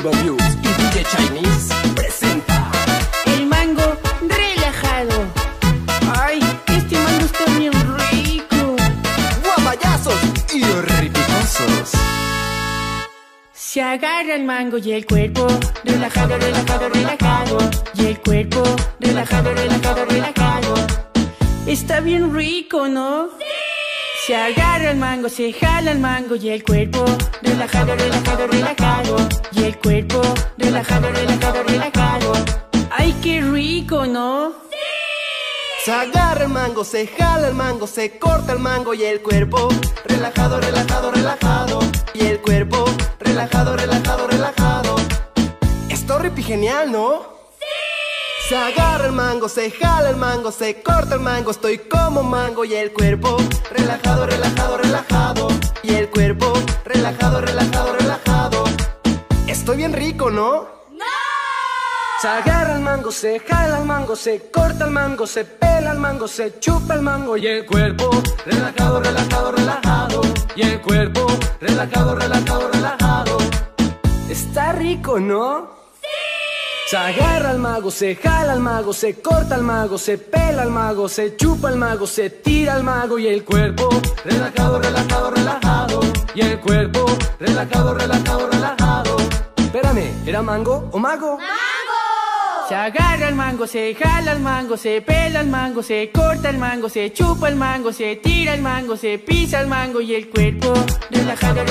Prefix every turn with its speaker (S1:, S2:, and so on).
S1: Views y DJ Chinese presenta
S2: El mango relajado. Ay, este mango está bien rico.
S1: guamayazos y horripicosos.
S2: Se agarra el mango y el cuerpo relajado, relajado, relajado. Y el cuerpo relajado, relajado, relajado. Está bien rico, ¿no? Sí. Se agarra el mango, se jala el mango y el cuerpo relajado, relajado, relajado. Y el cuerpo relajado, relajado, relajado. Ay, qué rico, ¿no?
S1: Se agarra el mango, se jala el mango, se corta el mango y el cuerpo relajado, relajado, relajado. Y el cuerpo relajado, relajado, relajado. Esto genial, ¿no? Se agarra el mango, se jala el mango, se corta el mango, estoy como mango y el cuerpo relajado, relajado, relajado. Y el cuerpo relajado, relajado, relajado. Estoy bien rico, ¿no? Se agarra el mango, se jala el mango, se corta el mango, se pela el mango, se chupa el mango y el cuerpo relajado, relajado, relajado. Y el cuerpo relajado, relajado, relajado. Está rico, ¿no? Se agarra al mago, se jala al mago, se corta al mago, se pela al mago, se chupa al mago, se tira al mago y el cuerpo relajado, relajado, relajado. Y el cuerpo relajado, relajado, relajado. Espérame, ¿era mango o mago?
S2: Se agarra el mango, se jala el mango, se pela el mango, se corta el mango, se chupa el mango, se tira el mango, se pisa el mango y el cuerpo relajado, relajado.